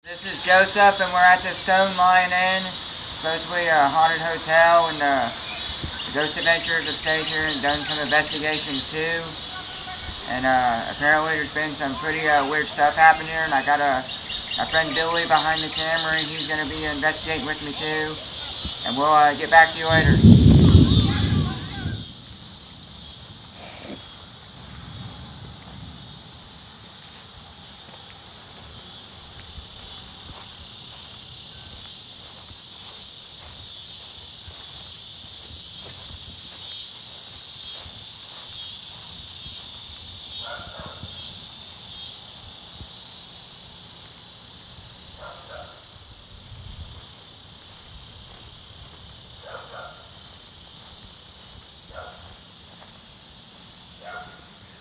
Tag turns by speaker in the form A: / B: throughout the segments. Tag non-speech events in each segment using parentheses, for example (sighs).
A: This is Joseph, and we're at the Stone Lion Inn. Supposedly a haunted hotel, and uh, the Ghost Adventurers have stayed here and done some investigations too. And uh, apparently there's been some pretty uh, weird stuff happen here, and I got a, a friend Billy behind the camera, and he's going to be investigating with me too. And we'll uh, get back to you later.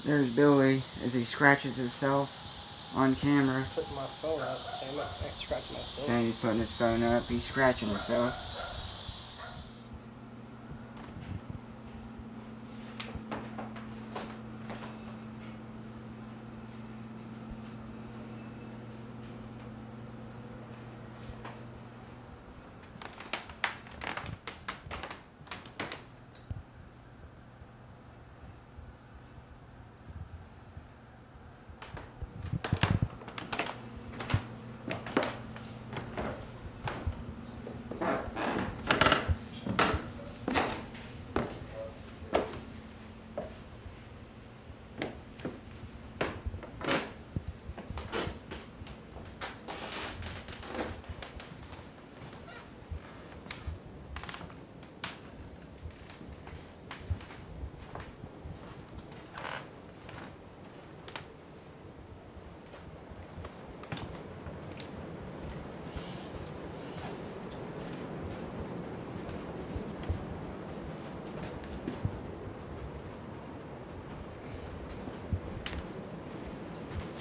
A: There's Billy as he scratches himself on camera,
B: Putting my phone up. Damn it, I scratched myself.
A: saying he's putting his phone up. He's scratching himself.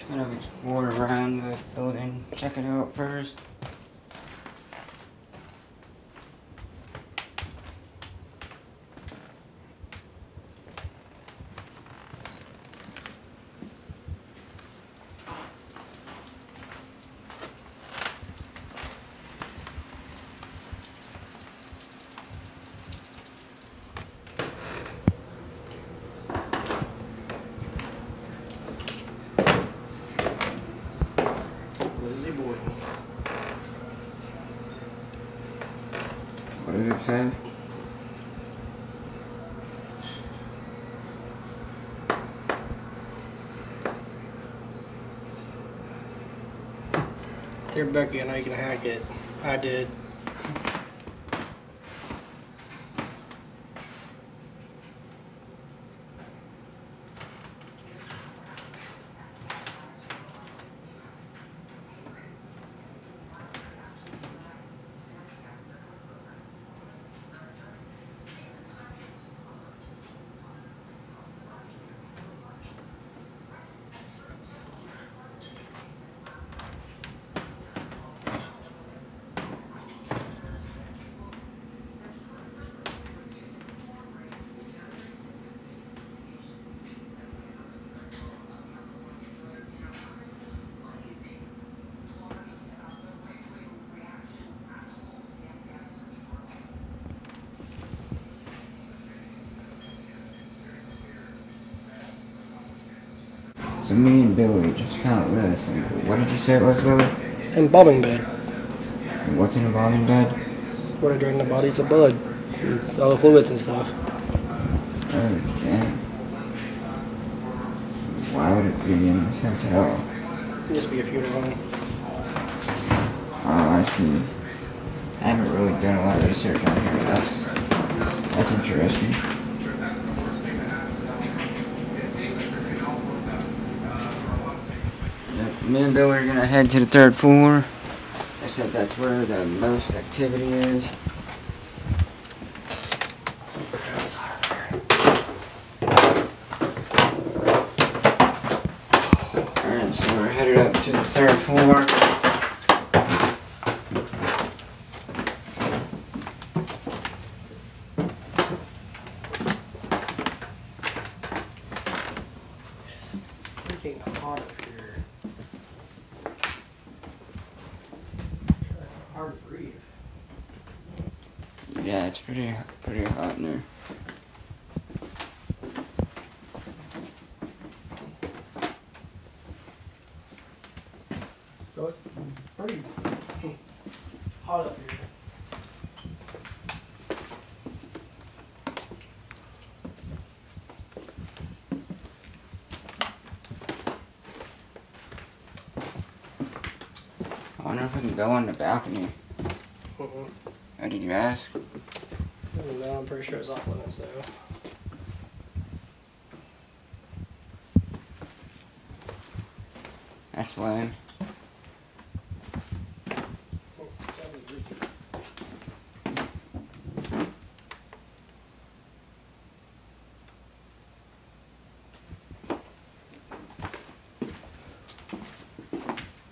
A: Just gonna explore around the building, check it out first. What does it say?
B: Dear Becky, I know you can hack it. I did.
A: So me and Billy just found this. And what did you say it was, Billy?
B: Embalming bed.
A: What's in a bombing bed?
B: Where they drain the bodies of blood. and All the fluids and stuff.
A: Oh, damn. Why would it be in this hotel?
B: Just be a funeral home.
A: Oh, I see. I haven't really done a lot of research on here. That's that's interesting. Me and Bill are gonna head to the third floor. I said that's where the most activity is. Alright, so we're headed up to the third floor.
B: It's getting hot up here.
A: Yeah, it's pretty pretty hot in there.
B: So it's pretty hot up here.
A: I wonder if we can go on the balcony.
B: Uh-uh.
A: Oh, did you ask?
B: Mm, no, I'm pretty sure it's off limits though.
A: That's lame.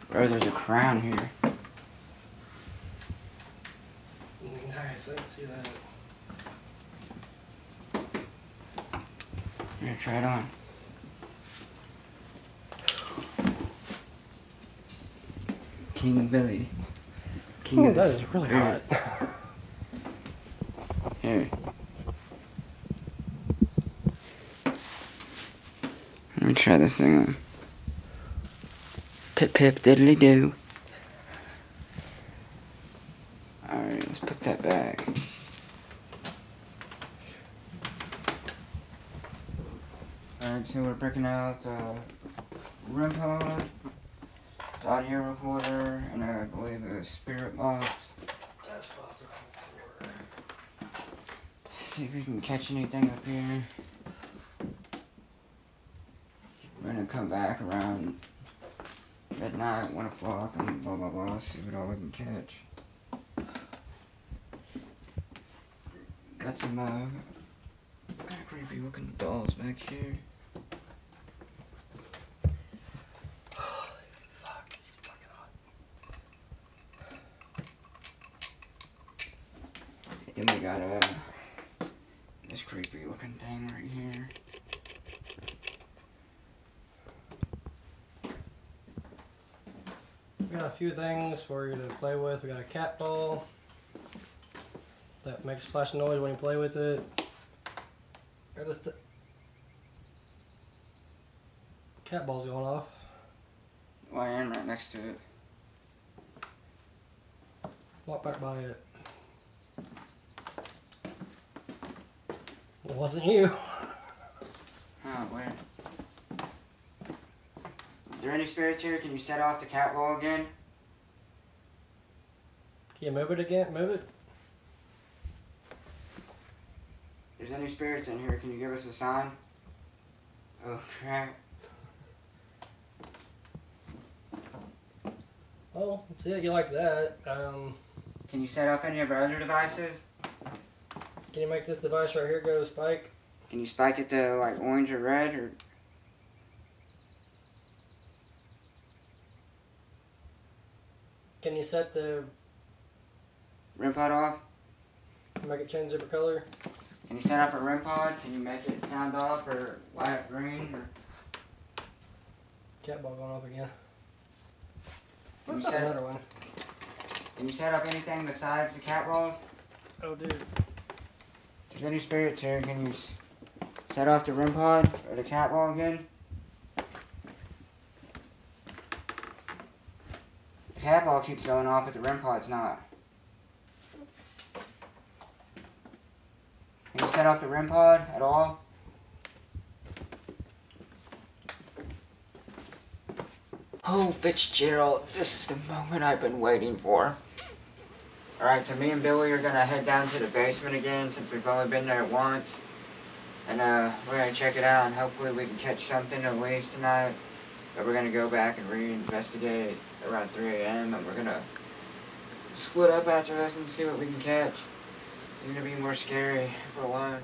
A: Bro, there's a crown here.
B: Nice, I didn't see that.
A: Here, try it on. King Billy. King
B: Oh,
A: of
B: that is really hot. (laughs)
A: Here. Let me try this thing on. Pip pip diddly do. Alright, let's put that back. Alright, so we're breaking out uh, REM pod, it's audio recorder, and I believe a spirit box.
B: That's possible.
A: See if we can catch anything up here. We're gonna come back around midnight, one o'clock, and blah blah blah. See what all we can catch. Got some uh, kind of creepy looking dolls back here. (sighs) Then we got uh, this creepy looking thing right here.
B: We got a few things for you to play with. We got a cat ball that makes flashing noise when you play with it. This th- cat ball's going off.
A: Well, I am right next to it.
B: Walk back by it. Wasn't you. (laughs)
A: Oh, where? Is there any spirits here? Can you set off the cat ball again?
B: Can you move it again? Move it.
A: If there's any spirits in here, can you give us a sign? Oh crap.
B: Oh, see how you like that. Um,
A: Can you set off any of our other devices?
B: Can you make this device right here go to spike?
A: Can you spike it to like orange or red or
B: Can you set the
A: REM pod off?
B: make it change every color?
A: Can you set up a REM pod? Can you make it sound off or light up green? Or
B: Cat ball going off again. What's
A: you,
B: that another one?
A: can you set up anything besides the cat balls?
B: Oh, dude.
A: There's any spirits here, can you set off the REM pod or the cat ball again? The cat ball keeps going off, but the REM pod's not. Can you set off the REM pod at all? Oh, Fitzgerald, this is the moment I've been waiting for. Alright, so me and Billy are gonna head down to the basement again since we've only been there once. And uh, we're gonna check it out and hopefully we can catch something at least tonight. But we're gonna go back and reinvestigate around 3 a.m. and we're gonna split up after this and see what we can catch. It's gonna be more scary for we're alone.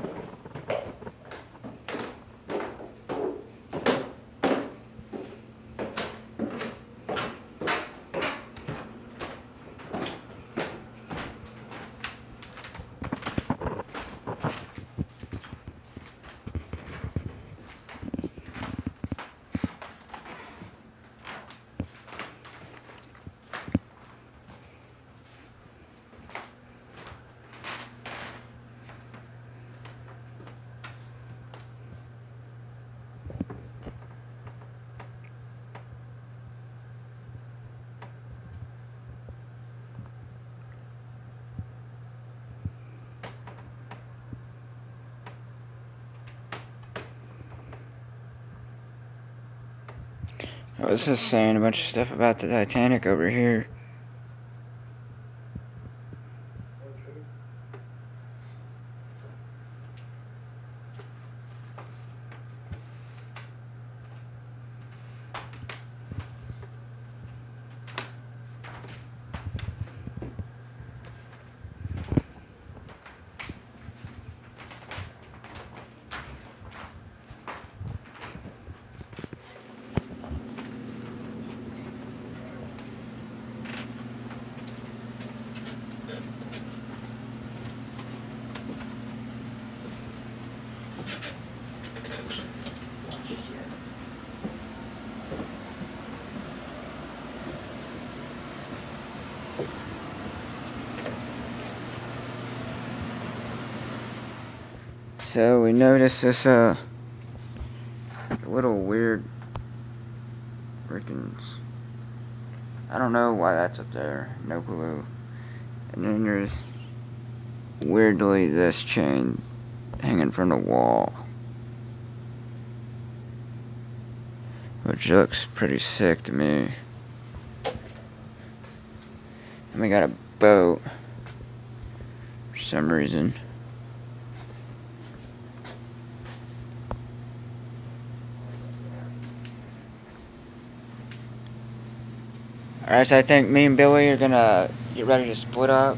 A: I was just saying a bunch of stuff about the Titanic over here. So we noticed this uh little weird freaking I don't know why that's up there. No clue. And then there's weirdly this chain hanging from the wall. Which looks pretty sick to me. And we got a boat for some reason. Alright, so I think me and Billy are gonna get ready to split up.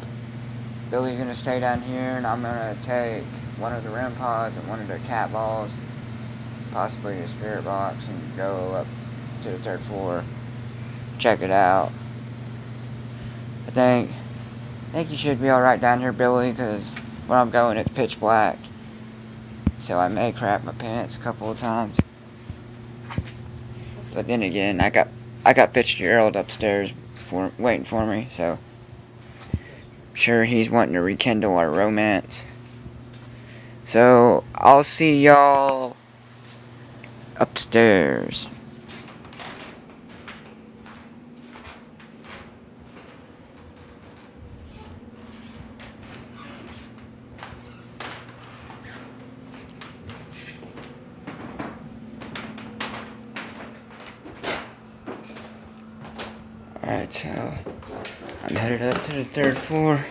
A: Billy's gonna stay down here, and I'm gonna take one of the REM pods and one of the cat balls, possibly the spirit box, and go up to the third floor, check it out. I think, I think you should be alright down here, Billy, because where I'm going, it's pitch black. So I may crap my pants a couple of times. But then again, I got I got Fitzgerald upstairs for waiting for me, so sure he's wanting to rekindle our romance. So I'll see y'all upstairs. Alright, so I'm headed up to the third floor.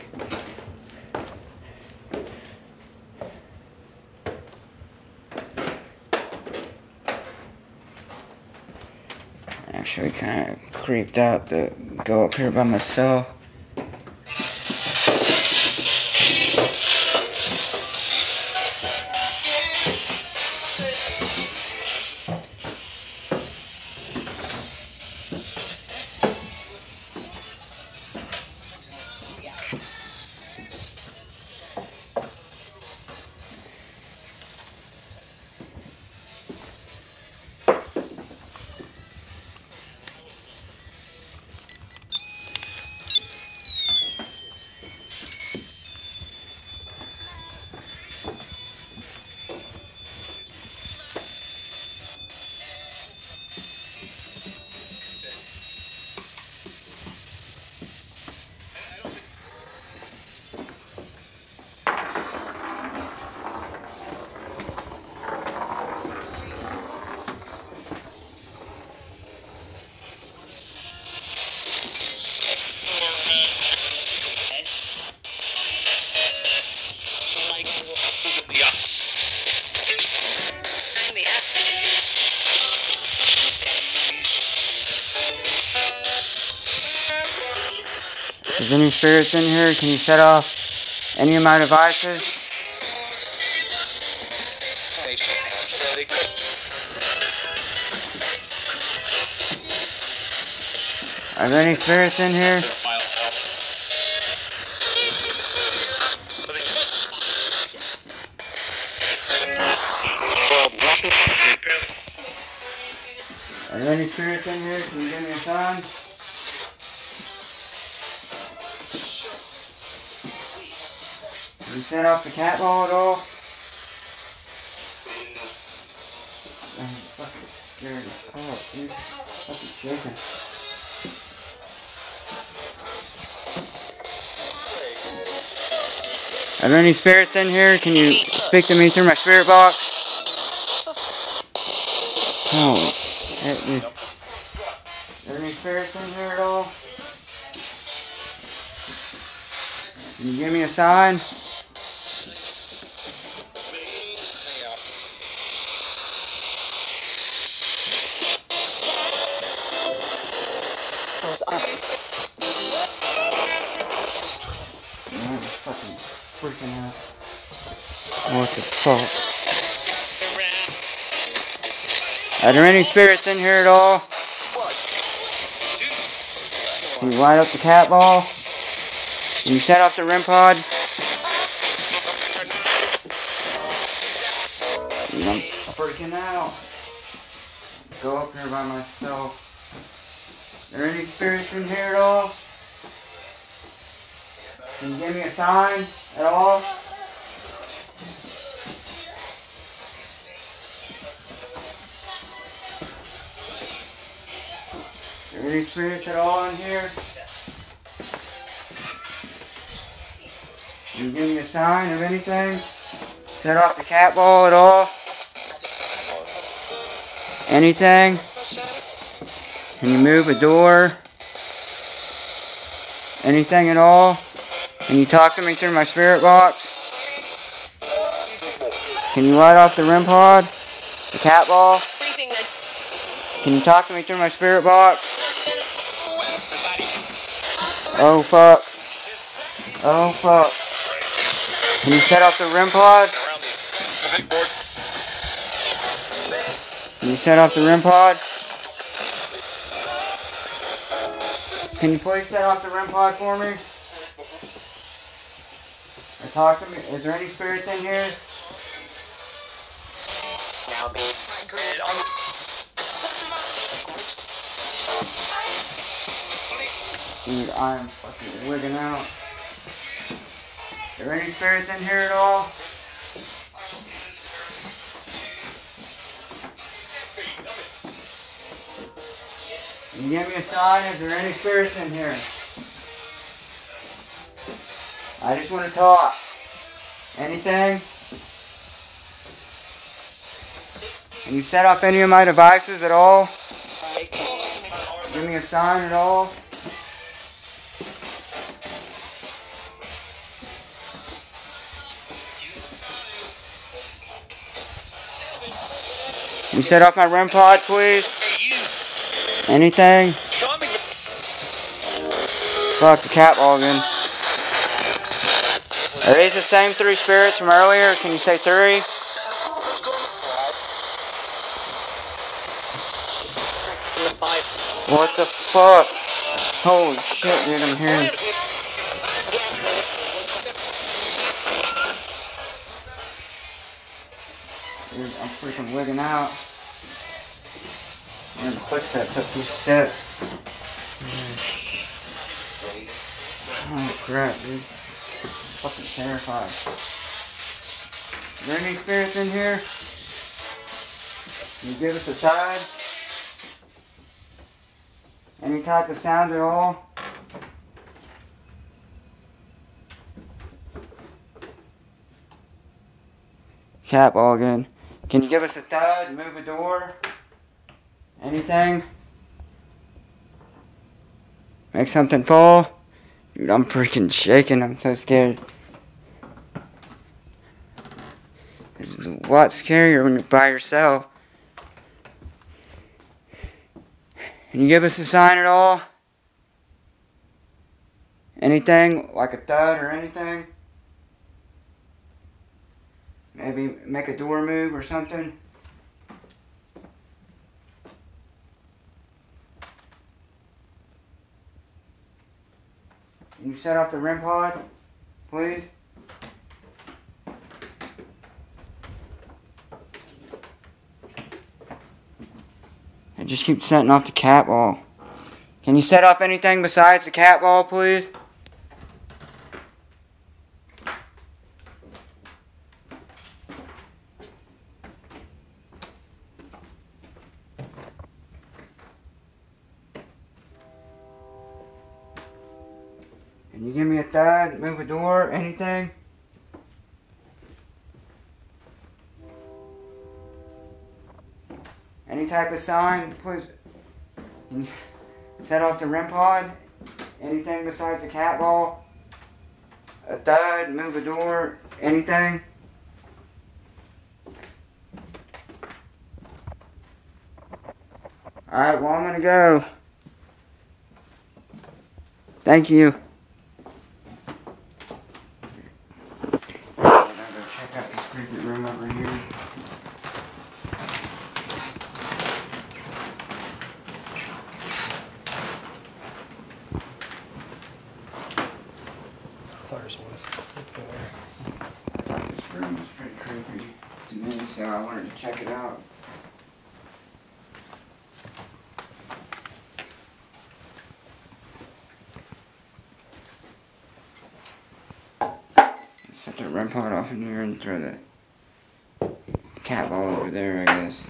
A: Actually, kind of creeped out to go up here by myself. Any spirits in here? Can you shut off any of my devices? Are there any spirits in here? Are there any spirits in here? Can you give me a sign? Have you set off the cat ball at all? I'm fucking scared as fuck, dude. Fucking shaking. Are there any spirits in here? Can you speak to me through my spirit box? Holy shit, dude. spirits in here at all? Can you give me a sign? Are there any spirits in here at all? Can you light up the cat ball? Can you set off the REM pod? I'm freaking out. Go up here by myself. Are there any spirits in here at all? Can you give me a sign at all? Any spirits at all in here? Can you give me a sign of anything? Set off the cat ball at all? Anything? Can you move a door? Anything at all? Can you talk to me through my spirit box? Can you light off the REM pod? The cat ball? Can you talk to me through my spirit box? Oh fuck. Oh fuck. Can you set off the REM pod? Can you set off the REM pod? Can you please set off the REM pod for me? Or talk to me. Is there any spirits in here? I'm fucking wigging out. Are there any spirits in here at all? Can you give me a sign? Is there any spirits in here? I just want to talk. Anything? Can you set up any of my devices at all? Give me a sign at all? You set off my REM pod, please? Anything? Fuck the cat again. Are these the same three spirits from earlier? Can you say three? What the fuck? Holy shit, dude, I'm hearing. Dude, I'm freaking wigging out. And footsteps up these steps. Oh crap, dude. I'm fucking terrified. Are there any spirits in here? Can you give us a tide? Any type of sound at all? Ball again. Can you give us a thud? Move a door? Anything? Make something fall? Dude, I'm freaking shaking. I'm so scared. This is a lot scarier when you're by yourself. Can you give us a sign at all? Anything? Like a thud or anything? Maybe make a door move or something? You set off the REM pod, please? It just keep setting off the cat ball. Can you set off anything besides the cat ball, please? Type of sign, please. (laughs) Set off the REM pod. Anything besides the cat ball. A thud, move a door, anything. Alright, well I'm gonna go. Thank you. I'm gonna go check out this creepy room over here.
B: There's one sleeping there.
A: This room is pretty creepy to me, so I wanted to check it out. Set the REM pod off in here and throw the cat ball over there, I guess.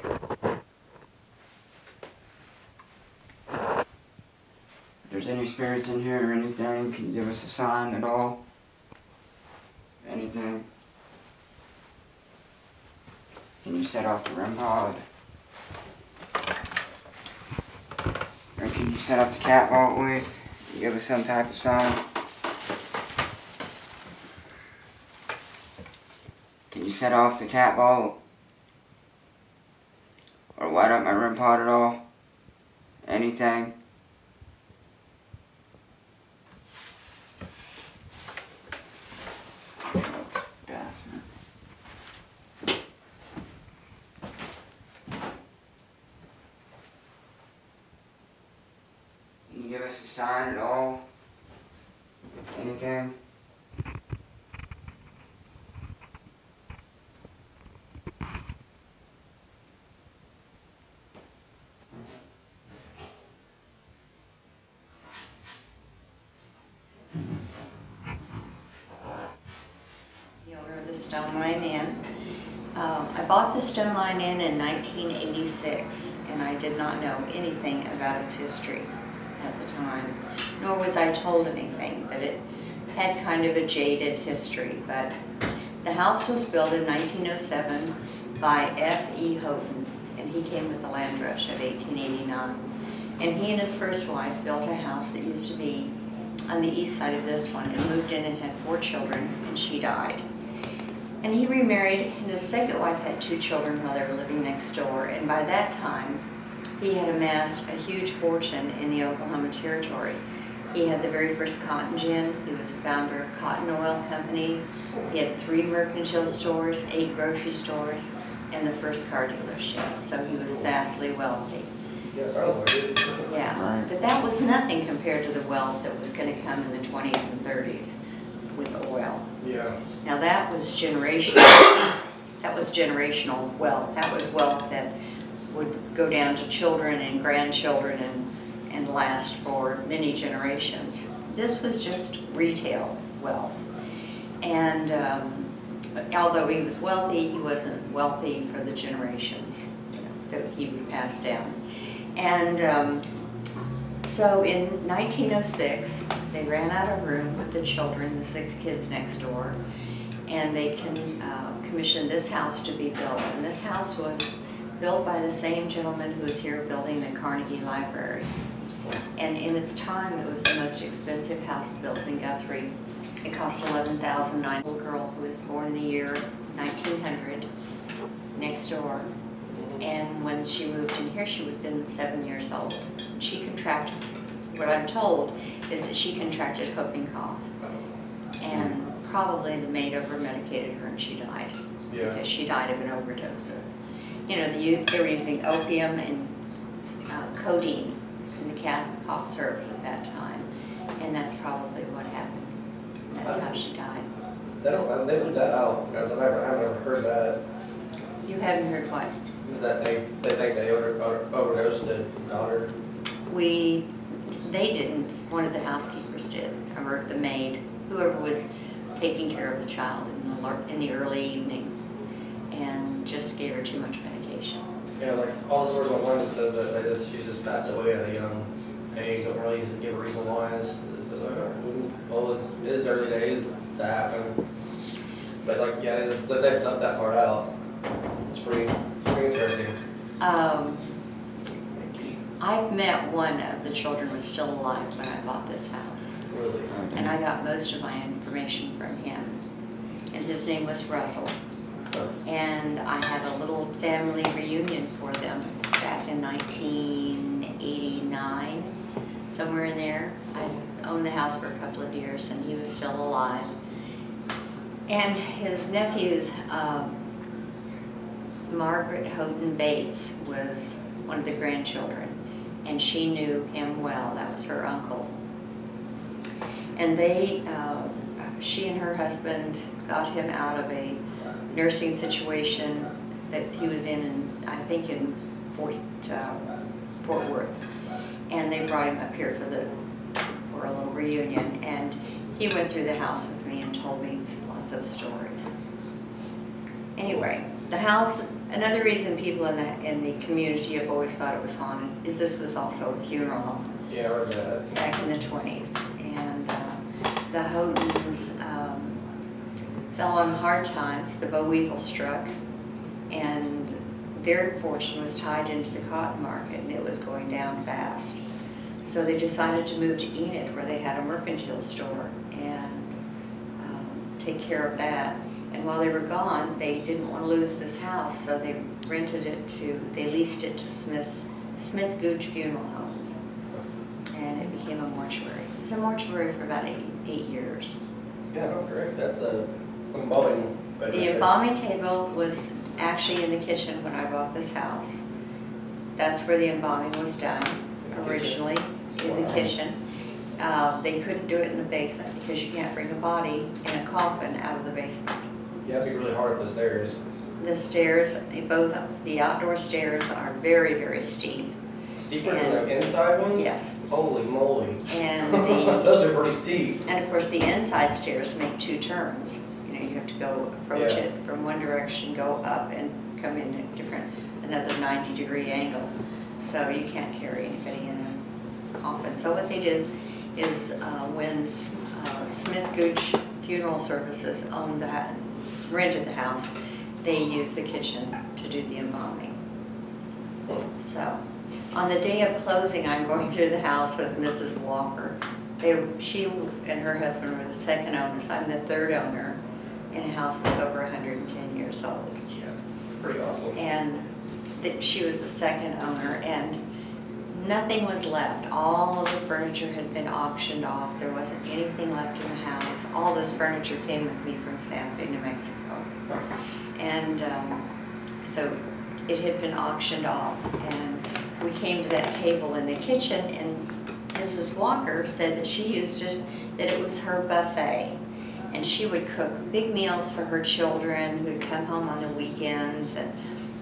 A: If there's any spirits in here or anything, can you give us a sign at all? Anything? Can you set off the REM pod? Or can you set up the cat ball least? Give us some type of sign? Can you set off the cat ball? Or light up my REM pod at all? Anything? Bathroom. Can you give us a sign at all? Anything?
C: the owner of the Stone Lion Inn. Um, I bought the Stone Lion Inn in 1986, and I did not know anything about its history at the time, nor was I told anything, that it had kind of a jaded history. But the house was built in 1907 by F.E. Houghton, and he came with the land rush of 1889. And he and his first wife built a house that used to be on the east side of this one and moved in and had four children, and she died. And he remarried, and his second wife had two children while they were living next door. And by that time, he had amassed a huge fortune in the Oklahoma Territory. He had the very first cotton gin. He was a founder of Cotton Oil Company. He had three mercantile stores, eight grocery stores, and the first car dealership. So he was vastly wealthy. Yeah, but that was nothing compared to the wealth that was going to come in the 20s and 30s with oil.
B: Yeah.
C: Now that was generational, that was generational wealth. That was wealth that would go down to children and grandchildren and, and last for many generations. This was just retail wealth. And um, although he was wealthy, he wasn't wealthy for the generations that he would pass down. And um, so in 1906, they ran out of room with the children, the six kids next door, and they can uh, commissioned this house to be built. And this house was built by the same gentleman who was here building the Carnegie Library. And in its time, it was the most expensive house built in Guthrie. It cost eleven thousand nine. Little girl who was born in the year 1900, next door. And when she moved in here, she would have been seven years old. She contracted, what I'm told is that she contracted whooping cough. And probably the maid over-medicated her and she died.
B: Yeah.
C: Because she died of an overdose of, you know, the u- they were using opium and uh, codeine in the cat cough syrups at that time. And that's probably what happened. That's how she died.
B: They don't, they leave that out, because I've never, I've never heard that,
C: You haven't heard what?
B: That they, they think they over- over- overdosed the daughter.
C: We, they didn't, one of the housekeepers did, or the maid, whoever was taking care of the child in the, lar- in the early evening, and just gave her too much medication.
B: Yeah, like, all the stories online that says that they just, she's just passed away at a young age, don't really give a reason why, it's, it's like, oh, well, oh, it's, it is early days, that happened. But like, yeah, they, left that part out, it's pretty, it's pretty interesting.
C: Um, I've met one of the children was still alive when I bought this house.
B: Really?
C: And I got most of my information from him. And his name was Russell.
B: Huh.
C: And I had a little family reunion for them back in 1989, somewhere in there. I owned the house for a couple of years and he was still alive. And his nephews, um, Margaret Houghton Bates was one of the grandchildren, and she knew him well. That was her uncle. And they, uh, she and her husband got him out of a nursing situation that he was in, in I think in Fort, uh, Fort Worth. And they brought him up here for the, for a little reunion. And he went through the house with me and told me lots of stories. Anyway, the house, another reason people in the, in the community have always thought it was haunted is this was also a funeral home
B: Yeah, read that.
C: back in the 20s. And uh, the Houghtons um, fell on hard times. The boll weevil struck, and their fortune was tied into the cotton market, and it was going down fast. So they decided to move to Enid, where they had a mercantile store, and um, take care of that. And while they were gone, they didn't want to lose this house, so they rented it to, they leased it to Smith's, Smith Gooch Funeral Homes and it became a mortuary. It was a mortuary for about eight, eight years.
B: Yeah, no, correct. That's a embalming. right
C: The embalming table was actually in the kitchen when I bought this house. That's where the embalming was done
B: In the kitchen?
C: originally, in the kitchen. Uh, they couldn't do it in the basement because you can't bring a body in a coffin out of the basement.
B: Yeah, it'd be really hard with the stairs.
C: The stairs, both, of the outdoor stairs are very, very steep.
B: Steeper than the inside ones?
C: Yes.
B: Holy moly.
C: And (laughs) the
B: Those are pretty steep.
C: And of course, the inside stairs make two turns. You know, you have to go approach
B: Yeah.
C: it from one direction, go up and come in a different, another 90 degree angle. So you can't carry anybody in a coffin. So what they did is, is uh, when uh, Smith Gooch Funeral Services owned that, rented the house, they used the kitchen to do the embalming. So, on the day of closing, I'm going through the house with Mrs. Walker. They, she and her husband were the second owners. I'm the third owner in a house that's over 110 years old.
B: Yeah. Pretty awesome.
C: And that she was the second owner, and nothing was left. All of the furniture had been auctioned off. There wasn't anything left in the house. All this furniture came with me from Santa Fe, New Mexico. And um, so it had been auctioned off, and we came to that table in the kitchen, and Mrs. Walker said that she used it, that it was her buffet. And she would cook big meals for her children who'd come home on the weekends, and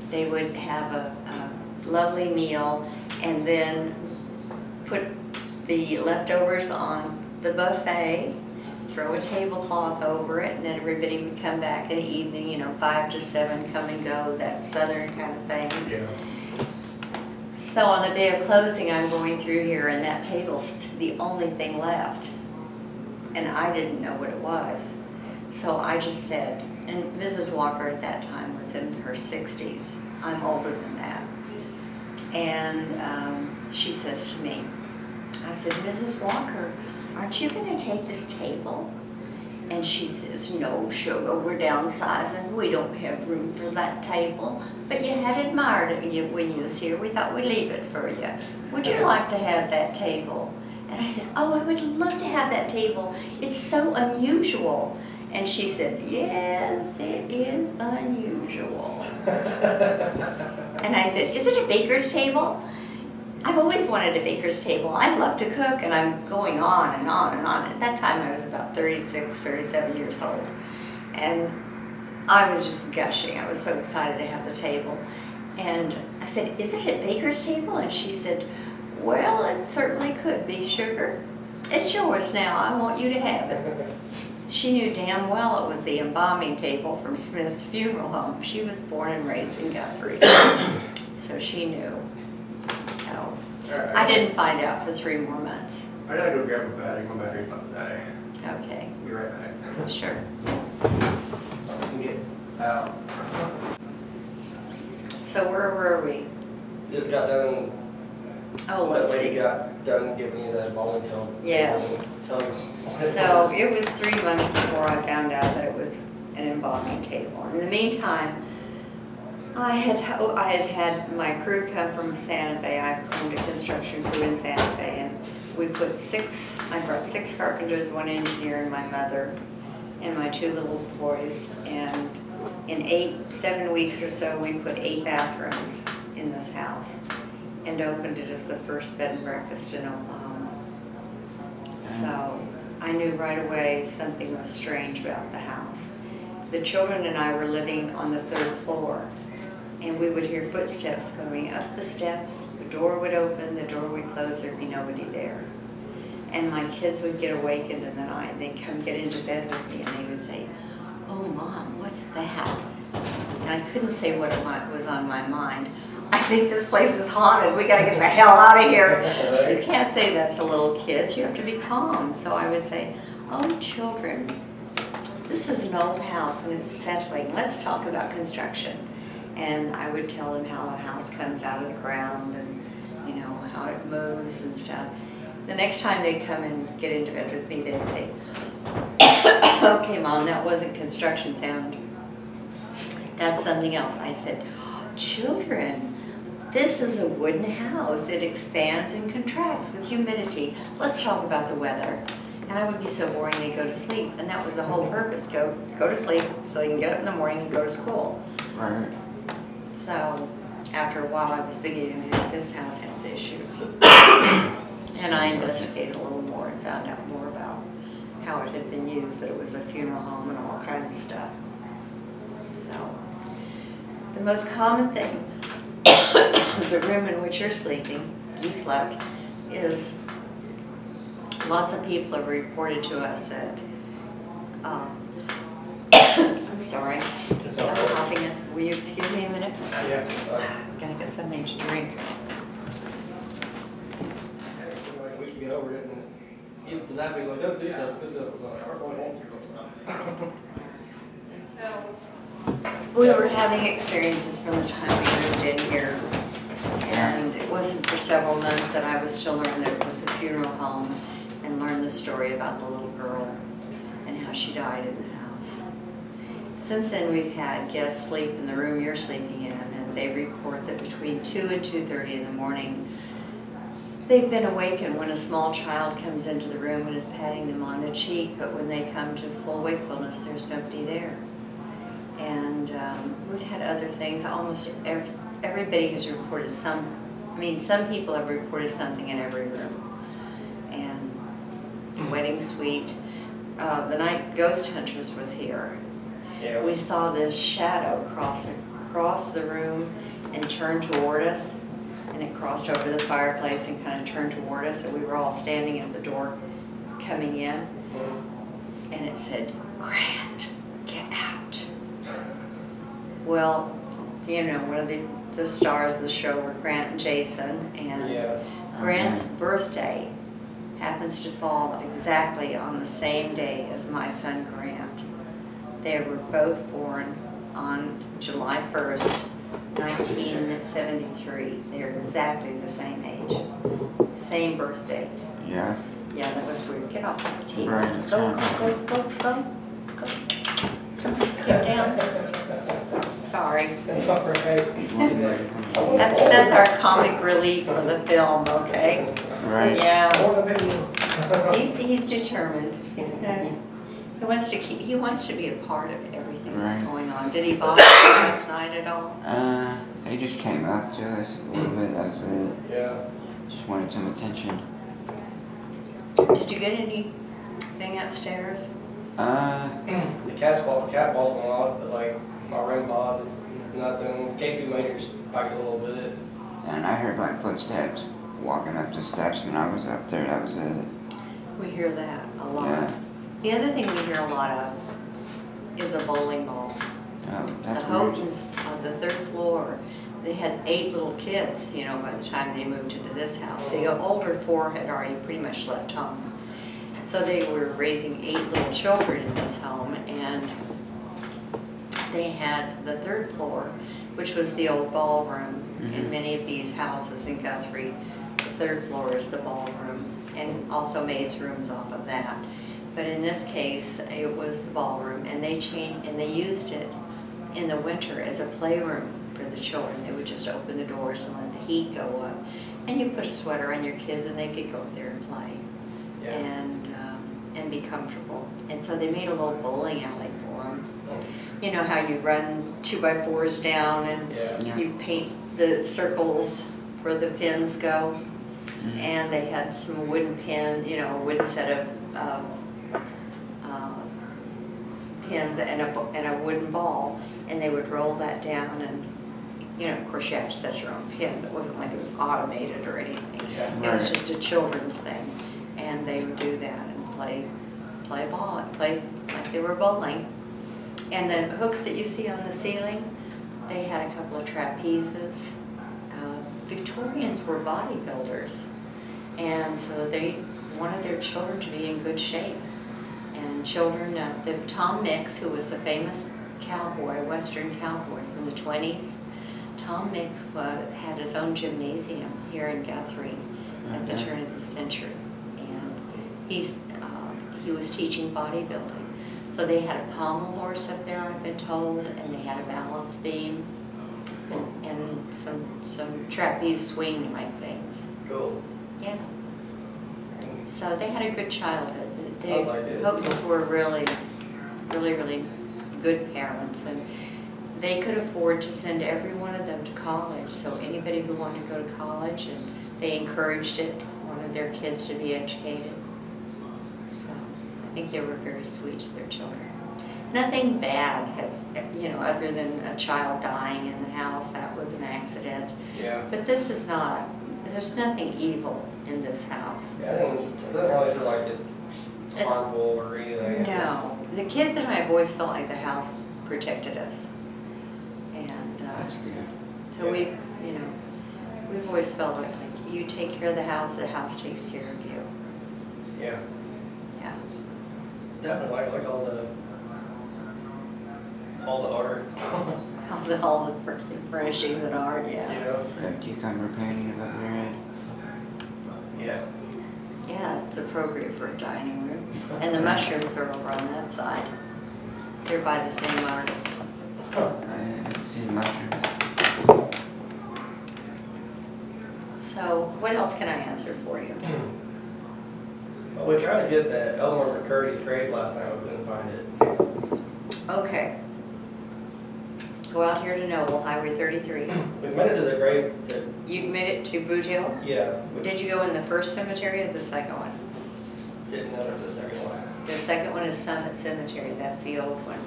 C: they would have a, a lovely meal, and then put the leftovers on the buffet, throw a tablecloth over it, and then everybody would come back in the evening, you know, five to seven, come and go, that southern kind of thing.
B: Yeah.
C: So on the day of closing, I'm going through here, and that table's the only thing left. And I didn't know what it was. So I just said, and Mrs. Walker at that time was in her 60s. I'm older than that. And um, she says to me, I said, Mrs. Walker, aren't you going to take this table? And she says, no, sugar, we're downsizing. We don't have room for that table. But you had admired it when you, was here. We thought we'd leave it for you. Would you like to have that table? And I said, oh, I would love to have that table. It's so unusual. And she said, yes, it is unusual. (laughs) And I said, is it a baker's table? I've always wanted a baker's table. I love to cook, and I'm going on and on and on. At that time, I was about 36, 37 years old. And I was just gushing. I was so excited to have the table. And I said, is it a baker's table? And she said, well, it certainly could be, sugar. It's yours now. I want you to have it. She knew damn well it was the embalming table from Smith's Funeral Home. She was born and raised in Guthrie. (coughs) So she knew. So I didn't find out for three more months.
D: I gotta go grab a battery, my battery's about to die.
C: Okay,
D: Be right back. (laughs)
C: sure.
B: Get out.
C: So where were we?
B: Just got done
C: Oh, let's
B: That lady
C: see.
B: got done giving you that bowling tell.
C: Yeah.
B: Tell you.
C: So it was three months before I found out that it was an embalming table. In the meantime, I had, oh, I had had my crew come from Santa Fe. I owned a construction crew in Santa Fe and we put six, I brought six carpenters, one engineer and my mother and my two little boys. And in eight, seven weeks or so, we put eight bathrooms in this house and opened it as the first bed and breakfast in Oklahoma. So I knew right away something was strange about the house. The children and I were living on the third floor, and we would hear footsteps coming up the steps. The door would open, the door would close, there'd be nobody there. And my kids would get awakened in the night, and they'd come get into bed with me, and they would say, "Oh, mom, what's that?" And I couldn't say what was on my mind. I think this place is haunted. We gotta get the hell out of here. You can't say that to little kids. You have to be calm. So I would say, "Oh, children, this is an old house and it's settling. Let's talk about construction." And I would tell them how a house comes out of the ground and you know how it moves and stuff. The next time they'd come and get into bed with me, they'd say, "Okay, mom, that wasn't construction sound. That's something else." I said, "Children." This is a wooden house. It expands and contracts with humidity. Let's talk about the weather. And I would be so boring they'd go to sleep. And that was the whole purpose. Go go to sleep so they can get up in the morning and go to school.
A: Right.
C: So after a while I was beginning to think this house has issues. And I investigated a little more and found out more about how it had been used, that it was a funeral home and all kinds of stuff. So, the most common thing, (coughs) the room in which you're sleeping, you slept, is lots of people have reported to us that, um, I'm sorry,
B: It's
C: I'm
B: right.
C: it. Will you excuse me a minute?
B: Yeah. uh,
C: Gotta get something to drink.
B: We can get over it and, he was asking, don't do stuff, because it was like, our boy wants.
C: We were having experiences from the time we moved in here. And it wasn't for several months that I was to learn that it was a funeral home and learn the story about the little girl and how she died in the. Since then, we've had guests sleep in the room you're sleeping in, and they report that between two and two-thirty in the morning, they've been awakened when a small child comes into the room and is patting them on the cheek, but when they come to full wakefulness, there's nobody there. And um, we've had other things, almost ev- everybody has reported some, I mean, some people have reported something in every room. And the wedding suite, uh, the night Ghost Hunters was here,
B: Yeah.
C: we saw this shadow cross across the room and turn toward us. And it crossed over the fireplace and kind of turned toward us, and we were all standing at the door coming in.
B: Mhm.
C: And it said, Grant, get out. Well, you know, one of the, the stars of the show were Grant and Jason, and
B: Yeah.
C: Grant's birthday happens to fall exactly on the same day as my son Grant. They were both born on July 1st, 1973. They're exactly the same age, same birth date.
A: Yeah.
C: Yeah, that was weird. Get off my teeth.
A: Right,
C: Go, go, go, go, go. Get down. Sorry.
B: That's all right.
C: That's, that's our comic relief for the film, okay?
A: Right.
C: Yeah.
B: More than video. (laughs)
C: He's, he's determined. He's gonna, he wants to keep, he wants to be a part of everything that's going on. Did he bother you last night at all?
A: Uh, he just came up to us a little bit. That was it.
B: Yeah.
A: Just wanted some attention.
C: Did you get anything upstairs?
A: Uh, (clears throat)
B: The cat's ball, the cat balled went off, but like, my REM pod, nothing. K2 meter spiked a little bit.
A: and I heard like footsteps walking up the steps when I was up there. That was it.
C: We hear that a lot.
A: Yeah.
C: The other thing we hear a lot of is a bowling ball.
A: Oh,
C: The. Houghton's on the third floor, they had eight little kids, you know, by the time they moved into this house. The older four had already pretty much left home. So they were raising eight little children in this home, and they had the third floor, which was the old ballroom in
A: Mhm.
C: many of these houses in Guthrie. The third floor is the ballroom, and also maids' rooms off of that. But in this case, it was the ballroom, and they changed, and they used it in the winter as a playroom for the children. They would just open the doors and let the heat go up. And you put a sweater on your kids and they could go up there and play
B: Yeah.
C: and, um, and be comfortable. And so they made a little bowling alley for them. You know how you run two by fours down and
B: Yeah.
A: Yeah.
C: you paint the circles where the pins go?
A: Mhm.
C: And they had some wooden pin, you know, a wooden set of, of, uh, pins and a, and a wooden ball, and they would roll that down and, you know, of course you have to set your own pins, it wasn't like it was automated or anything.
B: Yeah.
C: It was just a children's thing, and they would do that and play, play ball, and play like they were bowling. And the hooks that you see on the ceiling, they had a couple of trapezes. Uh, Victorians were bodybuilders, and so they wanted their children to be in good shape. And children, uh, the Tom Mix, who was a famous cowboy, Western cowboy from the 20s, Tom Mix wa- had his own gymnasium here in Guthrie at the turn of the century. And he's, uh, he was teaching bodybuilding. So they had a pommel horse up there, I've been told, and they had a balance beam and, and some, some trapeze swing like things.
B: Cool.
C: Yeah. So they had a good childhood. The
B: Sounds like it.
C: Were really, really, really good parents, and they could afford to send every one of them to college. So anybody who wanted to go to college, and they encouraged it, wanted their kids to be educated. So I think they were very sweet to their children. Nothing bad has, you know, other than a child dying in the house, that was an accident.
B: Yeah.
C: But this is not, there's nothing evil in this house.
B: Yeah, I think it doesn't really feel like it's
C: It's-
B: harmful or anything.
C: No, the kids and I have always felt like the house protected us. And uh,
A: That's good.
C: so we, you know, we've always felt like like you take care of the house, the house takes care of you.
B: Yeah.
C: Yeah.
B: Definitely like, like all the, all the art.
C: All the, all the fur- furnishings and art,
B: You
C: yeah.
B: know?
A: That cucumber painting above your head.
B: Yeah.
C: Yeah, it's appropriate for a dining room. And the mushrooms are over on that side. They're by the same artist.
A: I didn't see the mushrooms.
C: So what else can I answer for you? Hmm.
B: Well, we tried to get that Elmer McCurdy's grave last time, we couldn't find it.
C: Okay. Go out here to Noble, Highway 33.
B: We made it to the grave, to,
C: You made it to Boot Hill?
B: yeah, we
C: Did you go in the first cemetery or the second one?
B: didn't know there was a second one.
C: The second one is Summit Cemetery, that's the old one.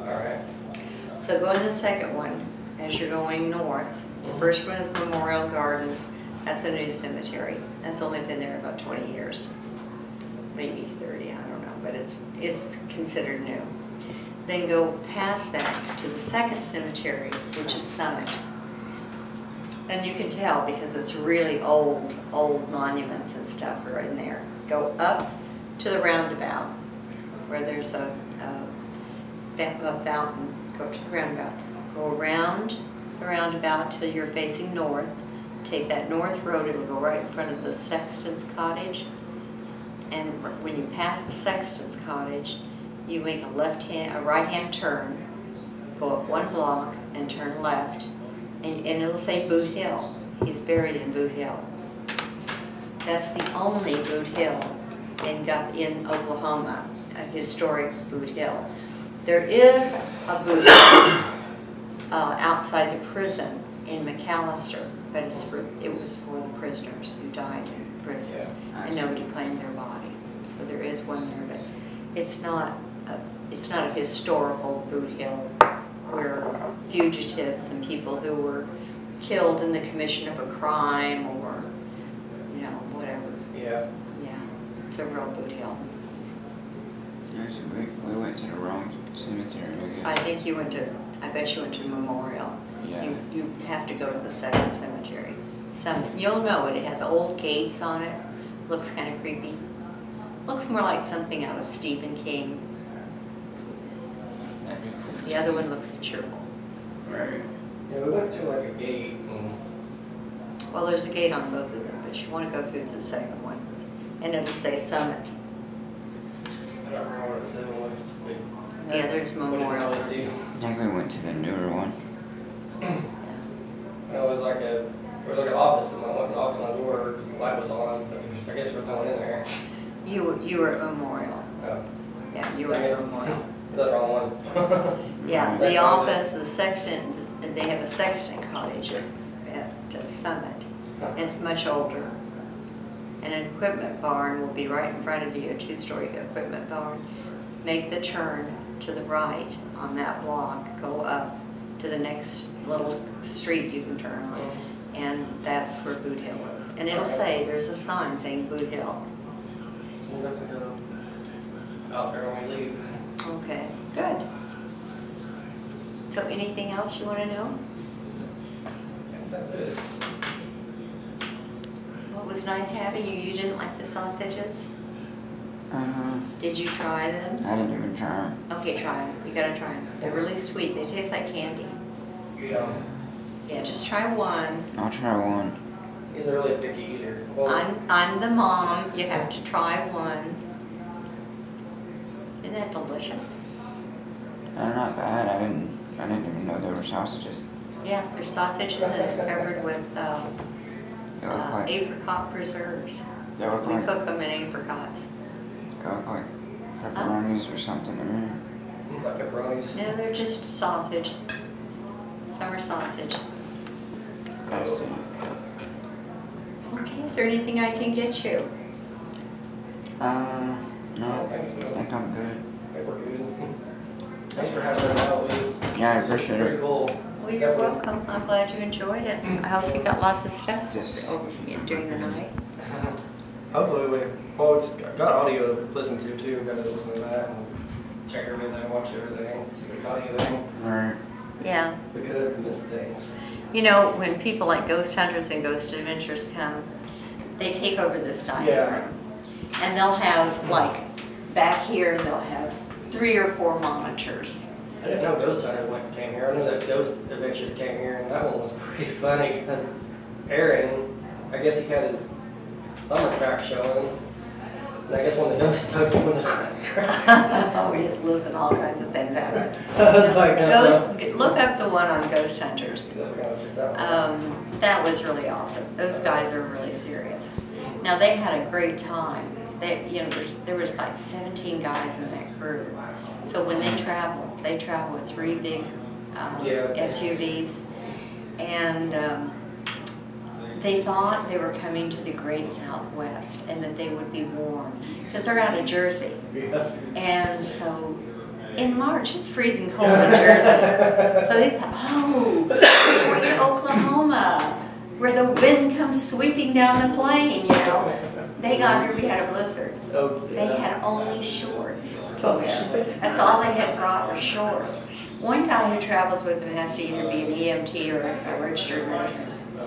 B: All right.
C: So go in the second one as you're going north. The mm-hmm. first one is Memorial Gardens, that's a new cemetery. That's only been there about 20 years, maybe 30, I don't know, but it's, it's considered new. Then go past that to the second cemetery, which is Summit. And you can tell because it's really old, old monuments and stuff are in there. Go up to the roundabout where there's a, a a fountain, go to the roundabout. Go around the roundabout till you're facing north. Take that north road, it'll go right in front of the Sexton's Cottage. And when you pass the Sexton's Cottage, you make a left hand, a right hand turn, go up one block and turn left. And, and it'll say Boot Hill. He's buried in Boot Hill. That's the only Boot Hill in, in Oklahoma, a historic Boot Hill. There is a Boot Hill (coughs) uh, outside the prison in McAlester, but it's for, it was for the prisoners who died in prison.
B: Yeah.
C: And nobody claimed their body. So there is one there, but it's not, a it's not a historical Boot Hill where fugitives and people who were killed in the commission of a crime or, you know, whatever.
B: Yeah.
C: Yeah, it's a real Boot Hill.
A: Actually, we, we went to the wrong cemetery, I
C: I think you went to, I bet you went to Memorial.
A: Yeah.
C: You, you have to go to the second cemetery. Some, you'll know it, it has old gates on it, looks kind of creepy. Looks more like something out of Stephen King.
A: That'd be cool.
C: The other one looks cheerful.
A: Right.
B: Yeah, we went through like a gate and
C: Well, there's a gate on both of them, but you want to go through the second one. And it'll say Summit.
B: I don't remember what it said when we.
C: The other's
B: we
C: Memorial.
B: really.
A: I think we went to the newer one.
B: You know, it was like a, it was like an office, and I went and knocked on the door, 'cause the light was on, but it was- I guess we're going in there.
C: You, were- you were at Memorial.
B: Oh,
C: Yeah, you were at Memorial. (laughs)
B: The wrong one? (laughs)
C: Yeah, the office, the sexton, they have a sexton cottage at, at uh, Summit. It's much older. And an equipment barn will be right in front of you, a two-story equipment barn. Make the turn to the right on that block, go up to the next little street you can turn on. And that's where Boot Hill is. And it'll say, there's a sign saying Boot Hill.
B: We'll definitely go out there when we leave.
C: Okay, good. So anything else you want to know?
B: That's it.
C: What was nice having you, you didn't like the sausages?
A: Uh-huh.
C: Did you try them?
A: I didn't even try 'em.
C: Okay, try them, you gotta try them. They're really sweet, they taste like candy.
B: You know,
C: Yeah, just try one.
A: I'll try one.
B: he's a really picky eater. Well,
C: I'm, I'm the mom, you have to try one. Isn't that delicious?
A: They're not bad. I didn't. I didn't even know there were sausages.
C: Yeah, they're sausages and they're covered with, uh, uh,
A: like.
C: apricot preserves.
A: They look
C: We
A: like.
C: cook them in apricots.
A: They look like pepperonis or something to me.
B: Like pepperonis.
C: No, they're just sausage. Summer sausage.
A: I see.
C: Okay, is there anything I can get you?
A: Uh, no. I think I'm good.
B: I think good. Thanks for having us out.
A: Yeah, I appreciate
B: Pretty
A: it.
B: cool.
C: Well, you're welcome. I'm glad you enjoyed it. I hope you got lots of stuff
A: Just-
C: over during the night.
B: Hopefully we, well, it's got audio to listen to too, gotta listen to that and check everything, watch everything, see if we caught anything.
A: Right.
C: Yeah.
B: We could have missed things.
C: You know, when people like Ghost Hunters and Ghost Adventures come, they take over this dining
B: Yeah.
C: room. And they'll have, like, back here, they'll have three or four monitors.
B: I didn't know Ghost Hunters went, came here, I know that Ghost Adventures came here, and that one was (laughs) pretty funny, because Aaron, I guess he had his summer crack showing, and I guess one of the (laughs) ghost thugs went to
C: Oh, (laughs) we listen, all kinds of things happen.
B: I was like, uh,
C: Ghost, look up the one on Ghost Hunters.
B: I forgot to check that one out.
C: Um, that was really awesome. Those guys are really serious. Now, they had a great time. They, you know, there's, there was like seventeen guys in that crew. So when they travel, they travel with three big, um,
B: Yeah.
C: SUVs. And, um, they thought they were coming to the great southwest and that they would be warm, because they're out of Jersey.
B: Yeah.
C: And so, in March, it's freezing cold in Jersey. So they thought, oh, we're in Oklahoma, where the wind comes sweeping down the plain, you know. They got here, we had a blizzard.
B: Oh,
C: They had only shorts to wear. That's all they had brought were shorts. One guy who travels with them has to either be an EMT or a registered nurse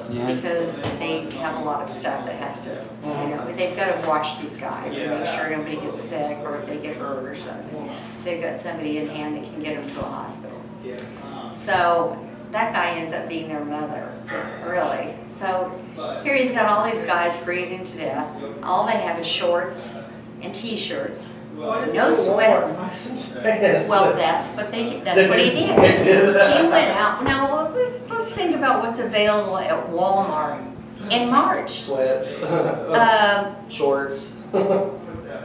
A: Yeah.
C: because they have a lot of stuff that has to, you know, they've got to watch these guys and make sure nobody gets sick or if they get hurt or something. They've got somebody in hand that can get them to a hospital. So that guy ends up being their mother, really. So here he's got all these guys freezing to death. All they have is shorts and t-shirts. No sweats. Well, that's what they did. That's what he did. He went out. Now let's let's think about what's available at Walmart in March.
B: Sweats,
C: Um,
B: shorts.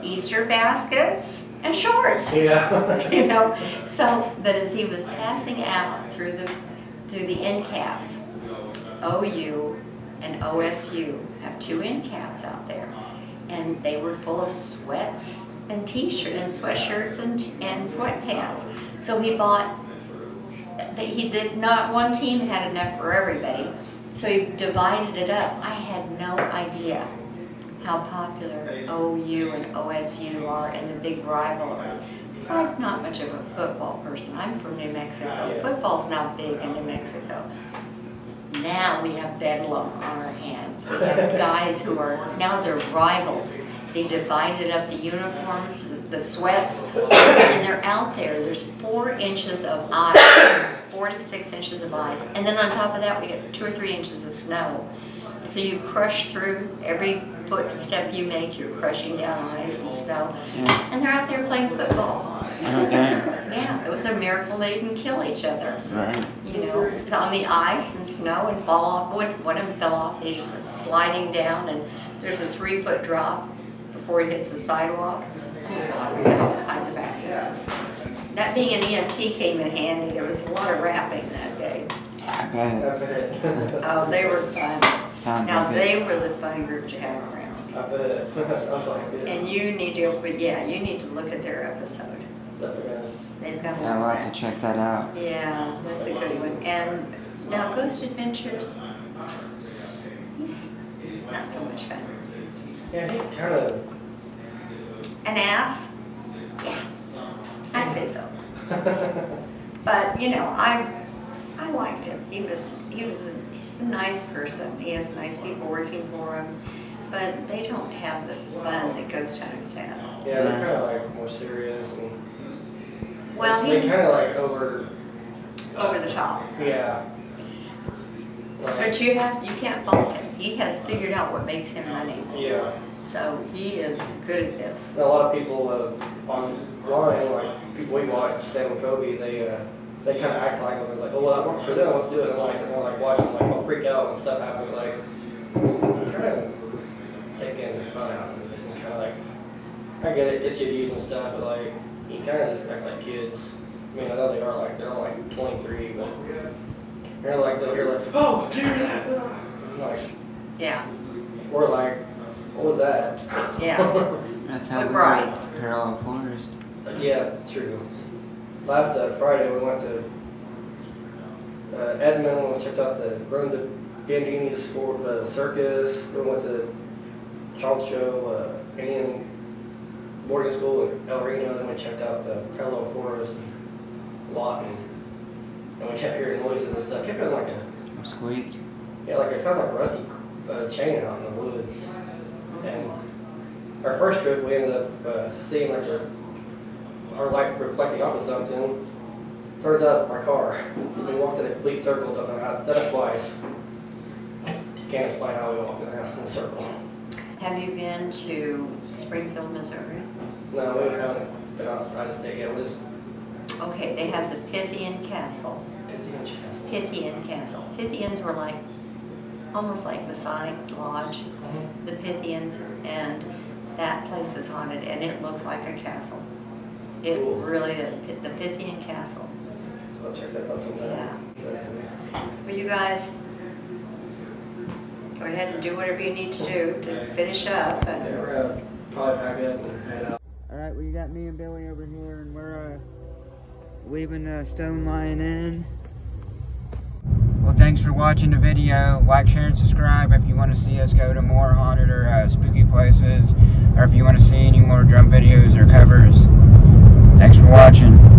C: Easter baskets and shorts.
B: Yeah. (laughs)
C: you know, so, but as he was passing out through the, through the end caps, OU and OSU have two end caps out there. And they were full of sweats and t-shirts and sweatshirts and, and sweatpants. So he bought, that he did not, one team had enough for everybody. So he divided it up. I had no idea how popular OU and OSU are and the big rivalry. Because I'm not much of a football person. I'm from New Mexico. Football's not big in New Mexico. Now we have bedlam on our hands. We have guys who are, now they're rivals. They divided up the uniforms, the sweats, and they're out there. There's four inches of ice, four to six inches of ice. And then on top of that, we get two or three inches of snow. So you crush through every footstep you make, you're crushing down ice and snow.
A: Yeah.
C: And they're out there playing football.
A: Oh, dang. (laughs)
C: Yeah, it was a miracle they didn't kill each other.
A: Right.
C: You know, on the ice and snow and fall off. One, one of them fell off, they just went sliding down and there's a three foot drop before he hits the sidewalk. Oh God, we had all kinds of accidents. That being an EMT came in handy, there was a lot of rapping that day.
A: I
B: I
A: bet.
B: bet.
C: Oh, they were fun.
A: Sounds
C: Now,
A: like it.
C: they were the fun group to have around.
B: I bet. Sounds like it.
C: And you need to, but yeah, you need to look at their episode.
B: Definitely is.
C: They've got a
A: Yeah,
C: lot
A: we'll have to check that out.
C: Yeah, that's a good one. And now Ghost Adventures, he's not so much fun.
B: Yeah, he's kind of.
C: An ass? Yeah, I'd say so. But, you know, I, I liked him. He was, he was a, he's a nice person. He has nice people working for him. But they don't have the fun that Ghost Hunters have.
B: Yeah, they're kind of like more serious and.
C: Well,
B: They
C: he,
B: kind of like over.
C: over the top.
B: Yeah. Like,
C: But you have, you can't fault him. He has figured out what makes him money.
B: yeah.
C: So he is good at this.
B: And a lot of people uh, online, like people we watch, Sam and Colby, they uh, they kind of act like them. It's like, oh, well, I for them, let's do it. And like, they're like watching, like, I'll freak out when stuff happens. Like, kind of taking fun out of it. And kind of like, I get it, get you using stuff, but like, you kind of just act like kids. I mean, I know they are like, they're like 23, but they're like, they'll hear like, oh, do that. I'm Like,
C: Yeah,
B: we're like, what was that?
C: yeah. (laughs)
A: That's how we
C: Right.
A: were Parallel Forest.
B: Yeah, true. Last uh, Friday we went to uh, Edmond. We checked out the ruins of Gandini's for the circus. Then we went to Concho uh, Indian boarding school in El Reno. Then we checked out the parallel forest and Lawton. And we kept hearing noises and stuff. Kept hearing like a
A: Squeak.
B: yeah, like it sounded like a rusty uh, chain out in the woods. And our first trip, we ended up uh, seeing like a, our light reflecting off of something. Turns out it's my car. (laughs) We walked in a complete circle. Done that done it twice. Can't explain how we walked in the house in a (laughs) circle.
C: Have you been to Springfield, Missouri?
B: No, we haven't been outside of state yet. Just
C: Okay, they have the Pythian Castle.
B: Pythian Castle.
C: Pythian Castle. Pythians were like, almost like Masonic Lodge, mm-hmm. the Pythians, and that place is haunted, and it looks like a castle. It
B: Cool.
C: really is, the Pythian Castle.
B: So I'll check that out sometime.
C: Well, you guys, go ahead and do whatever you need to do to finish up,
B: Yeah, we're gonna probably pack up and head out.
A: Alright, well, you got me and Billy over here, and we're uh, leaving uh, Stone Lion Inn. Well, thanks for watching the video. Like, share, and subscribe if you want to see us go to more haunted or uh, spooky places, or if you want to see any more drum videos or covers. Thanks for watching.